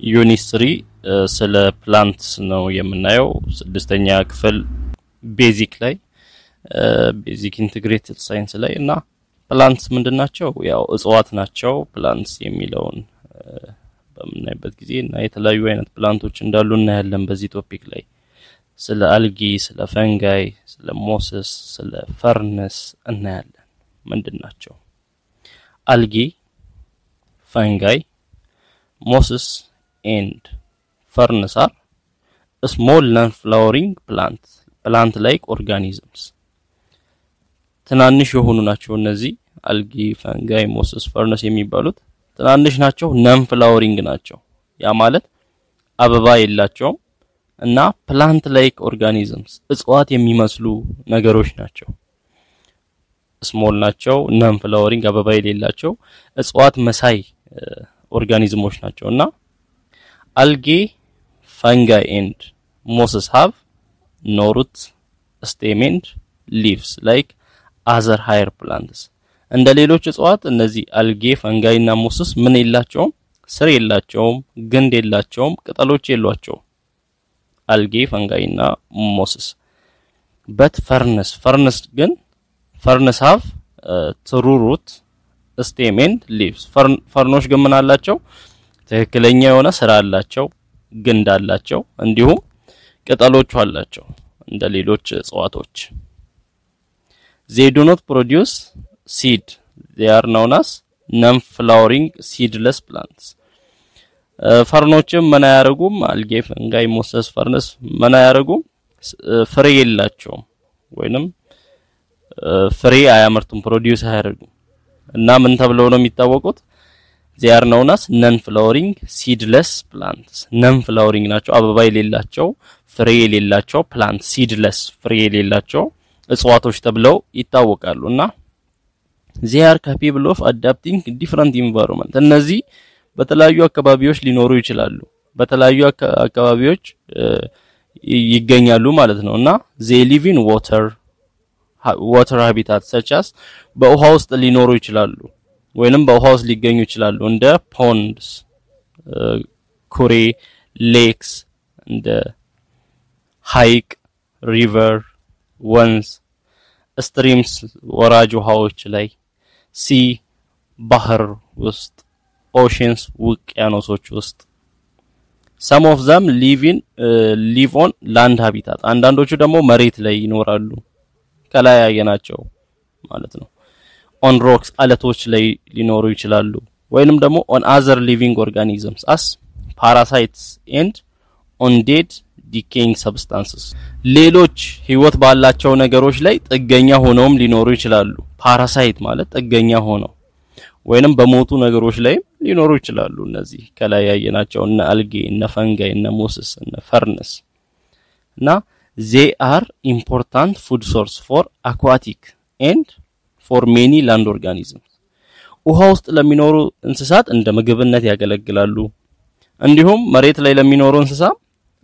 Unit three ስለ plants ነው የምናየው። ስድስተኛ ክፍል basic ላይ basic integrated science ላይ እና plants ምንድን ናቸው? ያው እጽዋት ናቸው። plants የሚለውን በምናይበት ጊዜ እና የተለያዩ አይነት ፕላንቶች እንዳሉ እናያለን። በዚህ topic ላይ ስለ አልጊ፣ ስለ fungi፣ ስለ mosses፣ ስለ ferns እናያለን። ምንድን ናቸው? Algae፣ fungi፣ mosses and ferns are small non flowering plant plant like organisms ትናንሽ የሆኑ ናቸው። እነዚህ algae፣ fungi፣ mosses፣ ferns የሚባሉት ትናንሽ ናቸው። non flowering ናቸው። ያ ማለት አበባ የላቸውም እና plant like organisms እጽዋት የሚመስሉ ነገሮች ናቸው። small ናቸው። non flowering አበባ የሌላቸው እጽዋት መሳይ ኦርጋኒዝሞች ናቸው እና algae fungi and mosses have no root stem and leaves like other higher plants እንደ ሌሎች እጽዋት እነዚህ algae fungi እና mosses ምን የላቸውም? ስር የላቸውም፣ ግንድ የላቸውም፣ ቅጠሎች የሏቸውም። Algae fungi እና mosses but ferns ferns ግን ferns have true root stem and leaves ፈርኖች ግን ምን አላቸው? ትክክለኛ የሆነ ስር አላቸው፣ ግንድ አላቸው፣ እንዲሁም ቅጠሎቹ አላቸው እንደ ሌሎች እጽዋቶች። they do not produce seed they are known as non flowering seedless plants። ፈርኖችም ምን አያደርጉም? algae፣ fungi፣ mosses፣ ferns ምን አያደርጉም? ፍሬ የላቸውም ወይንም ፍሬ አያመርቱም፣ produce አያደርጉም እና ምን ተብለው ነው የሚታወቁት? They are non flowering seedless plants። Non flowering ናቸው፣ አበባ የሌላቸው ፍሬ የሌላቸው plant seedless ፍሬ የሌላቸው እጽዋቶች ተብለው ይታወቃሉ እና ዜ capable of adapting different environment እነዚህ በተለያዩ አካባቢዎች ሊኖሩ ይችላሉ። በተለያዩ አካባቢዎች ይገኛሉ ማለት ነው እና they live water water habitat such as በውሃ ውስጥ ሊኖሩ ይችላሉ ወይንም በውሃ ውስጥ ሊገኙ ይችላሉ እንደ ponds፣ ኩሬ፣ lakes እንደ ሐይቅ፣ river፣ ወንዝ፣ streams ወራጅ ውሃዎች ላይ፣ sea ባህር ውስጥ፣ oceans ውቅያኖሶች ውስጥ some of them live in live on land habitat አንዳንዶቹ ደግሞ መሬት ላይ ይኖራሉ። ከላይ ያየናቸው ማለት ነው። On rocks አለቶች ላይ ሊኖሩ ይችላሉ። ወይንም ደግሞ on other living organisms as parasites and on dead decaying substances ሌሎች ህይወት ባላቸው ነገሮች ላይ ጥገኛ ሆነውም ሊኖሩ ይችላሉ። Parasite ማለት ጥገኛ ሆነው ወይንም በሞቱ ነገሮች ላይም ሊኖሩ ይችላሉ። እነዚህ ከላይ ያየናቸው እነ አልጌ፣ እነ fungi፣ እነ mosses፣ እነ ferns እና they are important food source for aquatic and for many land organisms ውሃ ውስጥ ለሚኖሩ እንስሳት እንደ ምግብነት ያገለግላሉ። እንዲሁም መሬት ላይ ለሚኖሩ እንስሳ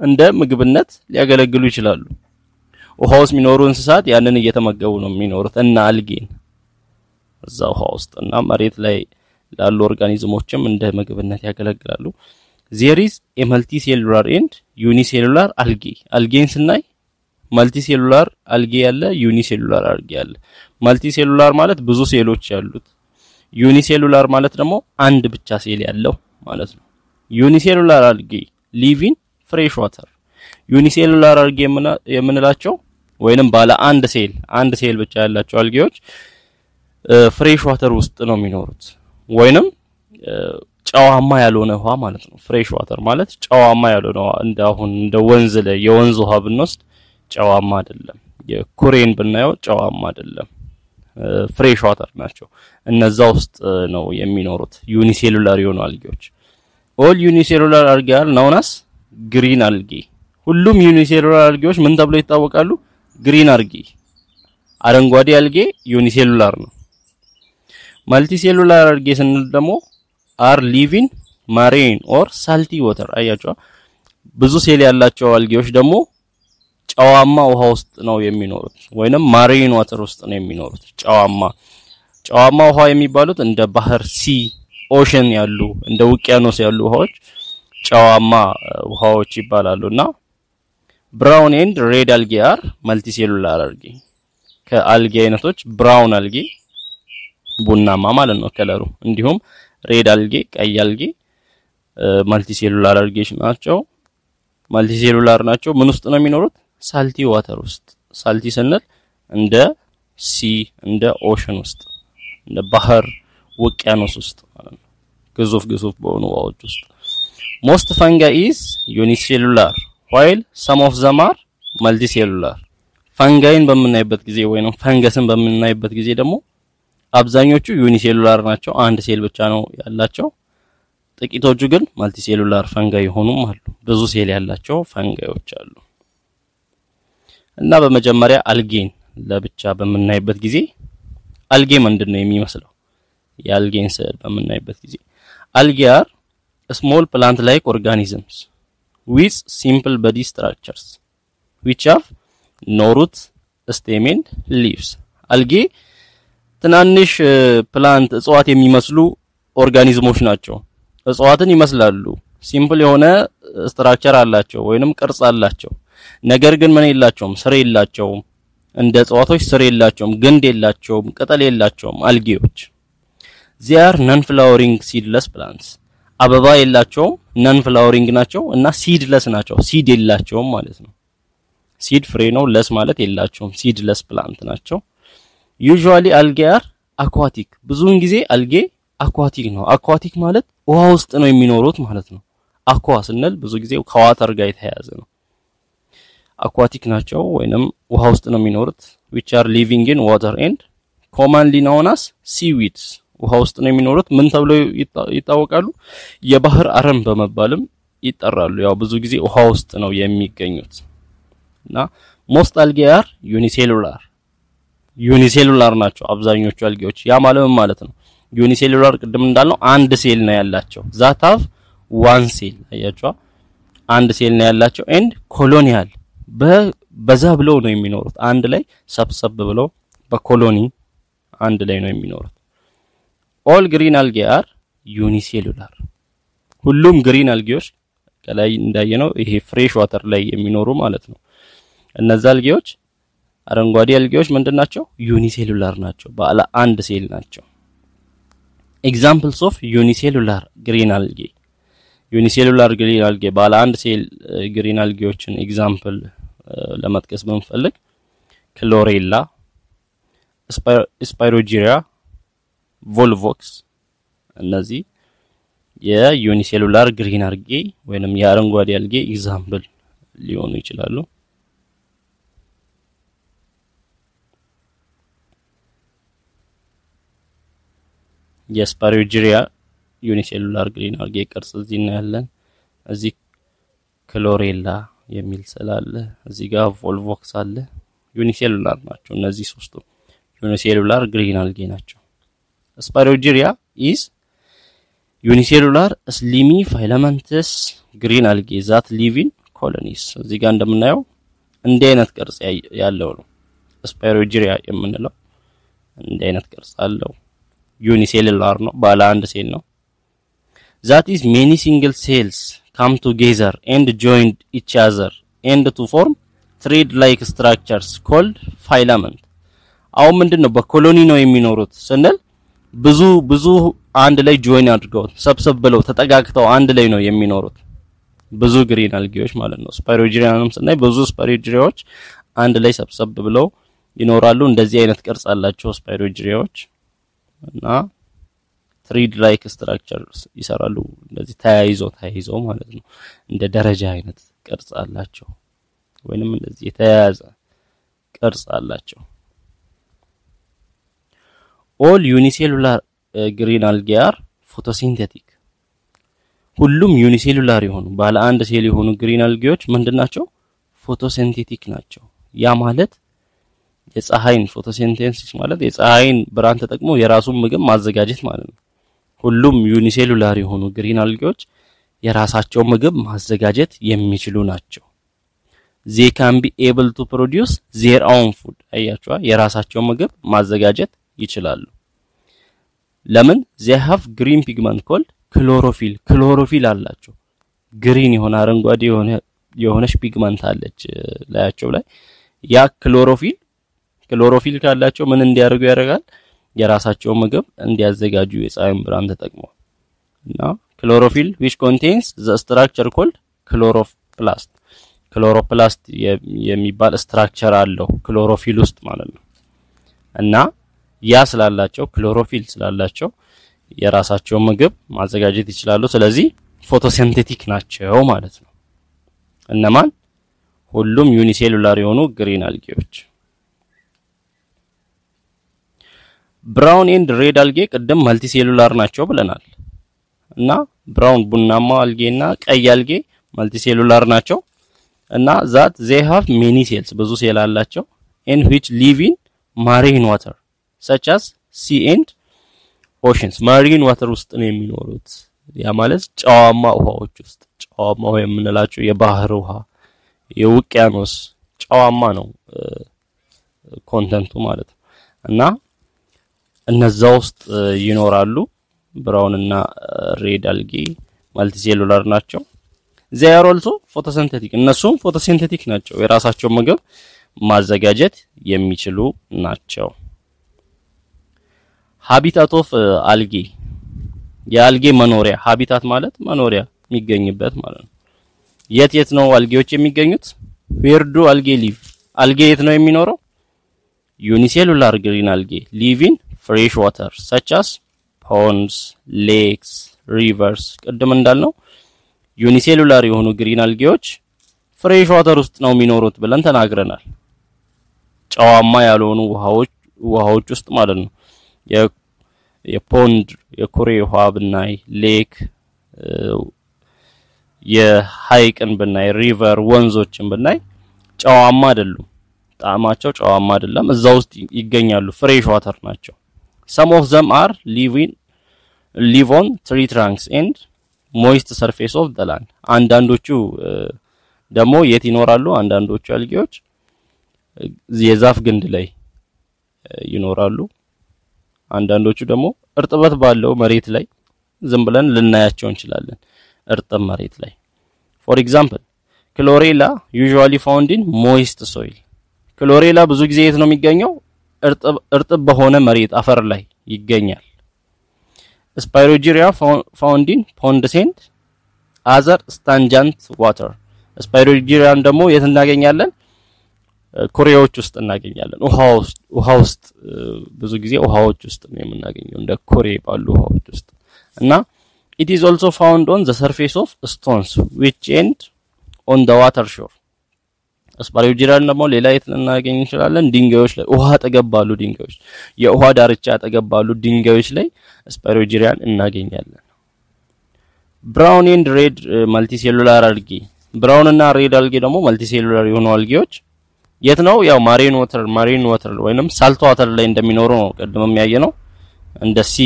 እንደ ምግብነት ሊያገለግሉ ይችላሉ። ውሃ ውስጥ የሚኖሩ እንስሳት ያንን እየተመገቡ ነው የሚኖሩት እና አልጌን እዛ ውሃ ውስጥ እና መሬት ላይ ላሉ ኦርጋኒዝሞችም እንደ ምግብነት ያገለግላሉ። There is a multi cellular and unicellular algae algae ን ስናይ multi cellular algae አለ unicellular algae አለ። Multi cellular ማለት ብዙ ሴሎች ያሉት፣ unicellular ማለት ደግሞ አንድ ብቻ ሴል ያለው ማለት ነው። Unicellular algae live in fresh water። Unicellular algae የምንላቸው ወይንም ባለ አንድ ሴል አንድ ሴል ብቻ ያላቸው algae ዎች fresh water ውስጥ ነው የሚኖሩት ወይንም ጨዋማ ያልሆነ ውሃ ማለት ነው። Fresh water ማለት ጨዋማ ያልሆነ ውሃ እንደ አሁን እንደ ወንዝ ላይ የወንዝ ውሃ ብንወስድ ጨዋማ አይደለም። የኩሬን ብናየው ጨዋማ አይደለም። fresh water ናቸው። እነዛ ውስጥ ነው የሚኖሩት unicellular የሆኑ አልጌዎች። all unicellular algae are known as green algae። ሁሉም unicellular አልጌዎች ምን ተብለው ይታወቃሉ? green algae። አረንጓዴ አልጌ unicellular ነው። multicellular algae ስንል ደግሞ are live in marine or salty water። አያቸው ብዙ ሴል ያላቸው አልጌዎች ደግሞ ጨዋማ ውሃ ውስጥ ነው የሚኖሩት ወይንም marine water ውስጥ ነው የሚኖሩት። ጨዋማ ጨዋማ ውሃ የሚባሉት እንደ ባህር sea ocean ያሉ እንደ ውቅያኖስ ያሉ ውሃዎች ጨዋማ ውሃዎች ይባላሉ እና brown and red algae are multicellular algae ከአልጌ አይነቶች brown algae ቡናማ ማለት ነው color ኡ፣ እንዲሁም red algae ቀይ አልጌ multicellular አልጌዎች ናቸው። multicellular ናቸው። ምን ውስጥ ነው የሚኖሩት? salty water ውስጥ። salty ስንል እንደ sea እንደ ocean ውስጥ እንደ ባህር ውቅያኖስ ውስጥ ማለት ነው። ግዙፍ ግዙፍ በሆኑ ውሃዎች ውስጥ most fungi is unicellular while some of them are multicellular። ፈንጋይን በምናይበት ጊዜ ወይንም ፈንገስን በምናይበት ጊዜ ደግሞ አብዛኞቹ unicellular ናቸው፣ አንድ ሴል ብቻ ነው ያላቸው። ጥቂቶቹ ግን multicellular fungi የሆኑም አሉ፣ ብዙ ሴል ያላቸው fungi ዮች አሉ። እና በመጀመሪያ አልጌን ለብቻ በምናይበት ጊዜ አልጌ ምንድን ነው የሚመስለው? የአልጌን ስዕል በምናይበት ጊዜ algae are small plant like organisms with simple body structures which have no root stem leaves። አልጌ ትናንሽ plant እጽዋት የሚመስሉ organism ኦች ናቸው። እጽዋትን ይመስላሉ። simple የሆነ structure አላቸው ወይንም ቅርጽ አላቸው። ነገር ግን ምን የላቸውም? ስር የላቸውም። እንደ እጽዋቶች ስር የላቸውም፣ ግንድ የላቸውም፣ ቅጠል የላቸውም። አልጌዎች they are non flowering seedless plants አበባ የላቸውም፣ non flowering ናቸው እና seedless ናቸው። seed የላቸውም ማለት ነው። seed ፍሬ ነው፣ less ማለት የላቸውም። seedless plant ናቸው። usually algae are aquatic ብዙውን ጊዜ አልጌ aquatic ነው። aquatic ማለት ውሃ ውስጥ ነው የሚኖሩት ማለት ነው። aqua ስንል ብዙ ጊዜ ከ water ጋር የተያያዘ ነው። aquatic ናቸው ወይንም ውሃ ውስጥ ነው የሚኖሩት are living in water and commonly known as seaweeds ውሃ ውስጥ ነው የሚኖሩት። ምን ተብለው ይታወቃሉ? የባህር አረም በመባልም ይጠራሉ። ያው ብዙ ጊዜ ውሃ ውስጥ ነው የሚገኙት እና most algae are unicellular unicellular ናቸው አብዛኞቹ አልጌዎች። ያ ማለት ምን ማለት ነው? unicellular ቅድም እንዳልነው አንድ ሴል ነው ያላቸው። that have one cell አያቸዋ፣ አንድ ሴል ነው ያላቸው። and colonial በዛ ብለው ነው የሚኖሩት። አንድ ላይ ሰብሰብ ብለው በ colony አንድ ላይ ነው የሚኖሩት። all green algae are unicellular። ሁሉም green አልጌዎች ከላይ እንዳየነው ይሄ fresh water ላይ የሚኖሩ ማለት ነው። እነዛ አልጌዎች አረንጓዴ አልጌዎች ምንድን ናቸው? unicellular ናቸው። ባለ አንድ ሴል ናቸው። examples of unicellular green algae unicellular green algae ባለ አንድ ሴል green አልጌዎችን example ለመጥቀስ ብንፈልግ chlorella፣ spirogyra፣ volvox እነዚህ የ unicellular green algae ወይንም የአረንጓዴ አልጌ example ሊሆኑ ይችላሉ። የ spirogyra unicellular green algae ቅርጽ እዚህ እናያለን። እዚህ chlorella የሚል ስላለ እዚህ ጋር volvox አለ። unicellular ናቸው እነዚህ ሶስቱ unicellular green algae ናቸው። spirogyra is unicellular slimy filaments green algae that live in colonies። እዚህ ጋር እንደምናየው እንዲህ አይነት ቅርጽ ያለው ነው spirogyra የምንለው እንዲህ አይነት ቅርጽ አለው። unicellular ነው፣ ባለ አንድ ሴል ነው። that is many single cells come together and joined each other and to form thread like structures called filament። አሁን ምንድን ነው በ colony ነው የሚኖሩት ስንል ብዙ ብዙ አንድ ላይ join አድርገው ሰብሰብ ብለው ተጠጋግተው አንድ ላይ ነው የሚኖሩት ብዙ green አልጌዎች ማለት ነው። spirogyra ንም ስናይ ብዙ spirogyra ዎች አንድ ላይ ሰብሰብ ብለው ይኖራሉ። እንደዚህ አይነት ቅርጽ አላቸው spirogyra ዎች እና thread like structure ይሰራሉ። እንደዚህ ተያይዘው ተያይዘው ማለት ነው። እንደ ደረጃ አይነት ቅርጽ አላቸው፣ ወይንም እንደዚህ የተያያዘ ቅርጽ አላቸው። all unicellular green algae are photosynthetic። ሁሉም unicellular የሆኑ ባለ አንድ ሴል የሆኑ green አልጌዎች ምንድናቸው? photosynthetic ናቸው። ያ ማለት የፀሐይን photosynthesis ማለት የፀሐይን ብርሃን ተጠቅሞ የራሱን ምግብ ማዘጋጀት ማለት ነው። ሁሉም unicellular የሆኑ green algae ዎች የራሳቸው ምግብ ማዘጋጀት የሚችሉ ናቸው። They can be able to produce their own food። አያችኋ፣ የራሳቸው ምግብ ማዘጋጀት ይችላሉ። ለምን? They have green pigment called chlorophyll። chlorophyll አላቸው። green የሆነ አረንጓዴ የሆነ የሆነች pigment አለች ላያቸው ላይ ያ chlorophyll chlorophyll ካላቸው ምን እንዲያደርጉ ያደርጋል? የራሳቸውን ምግብ እንዲያዘጋጁ የፀሐይን ብርሃን ተጠቅመው እና chlorophyll which contains the structure called chloroplast chloroplast የሚባል structure አለው chlorophyll ውስጥ ማለት ነው። እና ያ ስላላቸው chlorophyll ስላላቸው የራሳቸውን ምግብ ማዘጋጀት ይችላሉ። ስለዚህ photosynthetic ናቸው ማለት ነው። እነማን? ሁሉም unicellular የሆኑ green algae ዎች። Brown and red algae ቅድም multicellular ናቸው ብለናል። እና brown ቡናማ አልጌ እና ቀይ algae multicellular ናቸው። እና that they have many cells ብዙ ሴል አላቸው። and which live in marine water such as sea and oceans። marine water ውስጥ ነው የሚኖሩት። ያ ማለት ጨዋማ ውሃዎች ውስጥ። ጨዋማ ውሃ የምንላቸው የባህር ውሃ፣ የውቅያኖስ ጨዋማ ነው content ኡ ማለት ነው። እና እነዛ ውስጥ ይኖራሉ። brown እና red algae multicellular ናቸው። are also photosynthetic እነሱም photosynthetic ናቸው። የራሳቸው ምግብ ማዘጋጀት የሚችሉ ናቸው። Habitat of algae የ algae መኖሪያ habitat ማለት መኖሪያ የሚገኝበት ማለት ነው። የት የት ነው አልጌዎች የሚገኙት? Where do algae live algae የት ነው የሚኖረው? Unicellular green algae live in fresh water such as ponds፣ lakes፣ rivers ቅድም እንዳልነው unicellular የሆኑ green algae ዎች fresh water ውስጥ ነው የሚኖሩት ብለን ተናግረናል። ጨዋማ ያልሆኑ ውሃዎች ውሃዎች ውስጥ ማለት ነው። የ pond የኩሬ ውሃ ብናይ፣ lake የሀይቅን ብናይ፣ river ወንዞችን ብናይ ጨዋማ አይደሉም። ጣዕማቸው ጨዋማ አይደለም። እዛ ውስጥ ይገኛሉ። fresh water ናቸው። Some of them are live on tree trunks and moist surface of the land። አንዳንዶቹ ደግሞ የት ይኖራሉ? አንዳንዶቹ አልጌዎች የዛፍ ግንድ ላይ ይኖራሉ። አንዳንዶቹ ደግሞ እርጥበት ባለው መሬት ላይ ዝም ብለን ልናያቸው እንችላለን። እርጥብ መሬት ላይ for example chlorella usually found in moist soil። chlorella ብዙ ጊዜ የት ነው የሚገኘው? እርጥብ በሆነ መሬት አፈር ላይ ይገኛል። Spirogyra ponds and other stagnant water። Spirogyra ን ደግሞ የት እናገኛለን? ኩሬዎች ውስጥ እናገኛለን። ውሃ ውስጥ ብዙ ጊዜ ውሃዎች ውስጥ ነው የምናገኘው እንደ ኩሬ ባሉ ውሃዎች ውስጥ እና it is also found on the surface of stones which and on the water shore። Spirogyra ን ደግሞ ሌላ የት ልናገኝ እንችላለን? ድንጋዮች ላይ ውሃ አጠገብ ባሉ ድንጋዮች፣ የውሃ ዳርቻ አጠገብ ባሉ ድንጋዮች ላይ spirogyra ን እናገኛለን። Brown and red multicellular algae brown እና red algae ደግሞ multicellular የሆኑ አልጌዎች የት ነው? ያው marine water marine water ወይንም salt water ላይ እንደሚኖሩ ነው ቅድም ያየነው። እንደ sea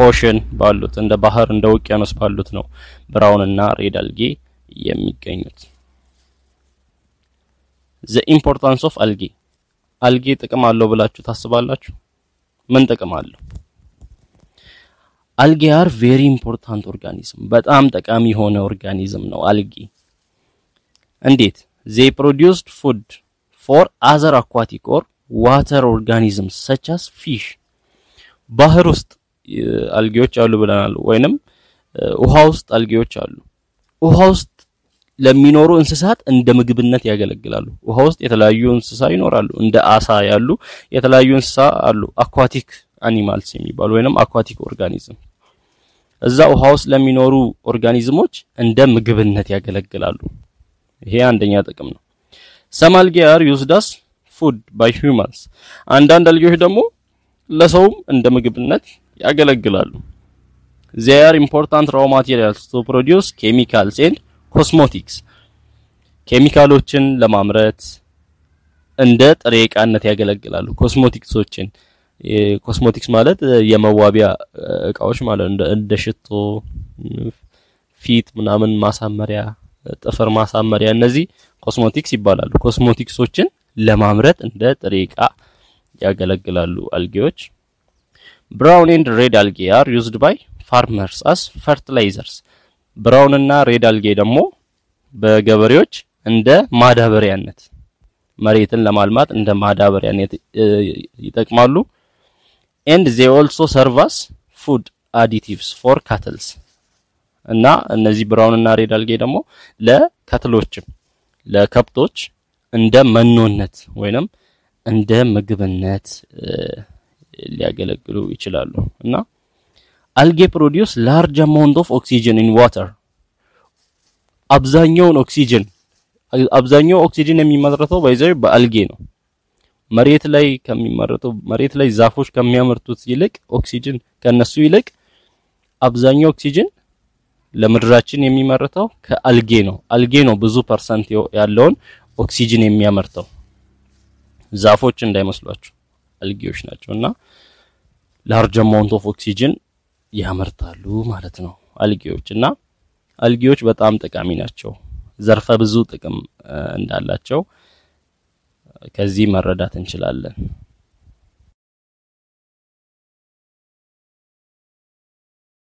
ocean ባሉት እንደ ባህር እንደ ውቅያኖስ ባሉት ነው brown እና red algae የሚገኙት። The importance of algae algae ጥቅም አለው ብላችሁ ታስባላችሁ? ምን ጥቅም አለው? Algae are very important organism በጣም ጠቃሚ የሆነ organism ነው አልጌ። እንዴት? They produced food for other aquatic or water organisms such as fish ባህር ውስጥ አልጌዎች አሉ ብለናል። ወይንም ውሃ ውስጥ አልጌዎች አሉ። ውሃ ውስጥ ለሚኖሩ እንስሳት እንደ ምግብነት ያገለግላሉ። ውሃ ውስጥ የተለያዩ እንስሳ ይኖራሉ። እንደ አሳ ያሉ የተለያዩ እንስሳ አሉ። aquatic animals የሚባሉ ወይንም aquatic organism እዛ ውሃ ውስጥ ለሚኖሩ organism ኦች እንደ ምግብነት ያገለግላሉ። ይሄ አንደኛ ጥቅም ነው። Algae are used food by humans አንዳንድ አልጌዎች ደግሞ ለሰውም እንደ ምግብነት ያገለግላሉ። are important raw materials to produce chemicals and cosmetics ኬሚካሎችን ለማምረት እንደ ጥሬ ዕቃነት ያገለግላሉ። cosmetics ኦችን cosmetics ማለት የመዋቢያ እቃዎች ማለት እንደ ሽቶ፣ ፊት ምናምን ማሳመሪያ፣ ጥፍር ማሳመሪያ እነዚህ ኮስሞቲክስ ይባላሉ። ኮስሞቲክሶችን ለማምረት እንደ ጥሬ ዕቃ ያገለግላሉ አልጌዎች። Brown and red algae are used by farmers as fertilizers brown እና red አልጌ ደግሞ በገበሬዎች እንደ ማዳበሪያነት መሬትን ለማልማት እንደ ማዳበሪያነት ይጠቅማሉ። and they also serve as food additives for cattles እና እነዚህ brown እና red አልጌ ደግሞ ለ cattle ኦችም ለከብቶች እንደ መኖነት ወይንም እንደ ምግብነት ሊያገለግሉ ይችላሉ እና algae produce large amount of oxygen in water አብዛኛውን ኦክሲጅን አብዛኛው ኦክሲጅን የሚመረተው by the way በአልጌ ነው። መሬት ላይ ከሚመረተው መሬት ላይ ዛፎች ከሚያመርቱት ይልቅ ኦክሲጅን ከነሱ ይልቅ አብዛኛው ኦክሲጅን ለምድራችን የሚመረተው ከአልጌ ነው። አልጌ ነው ብዙ percent ያለውን ኦክሲጅን የሚያመርተው። ዛፎች እንዳይመስሏችሁ አልጌዎች ናቸው እና large amount of oxygen ያመርታሉ ማለት ነው አልጌዎች እና አልጌዎች በጣም ጠቃሚ ናቸው። ዘርፈ ብዙ ጥቅም እንዳላቸው ከዚህ መረዳት እንችላለን።